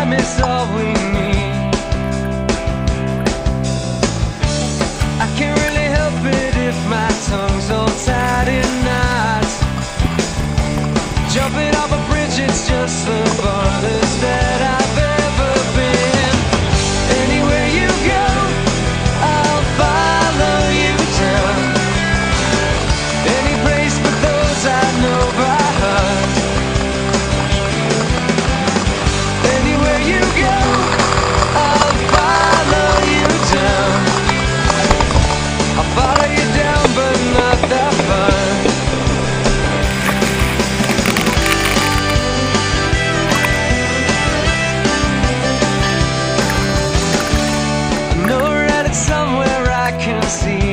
time is all we need. I can't really help it if my tongue's all tied in knots. Jumping off a bridge, it's just the borders that I. I can see.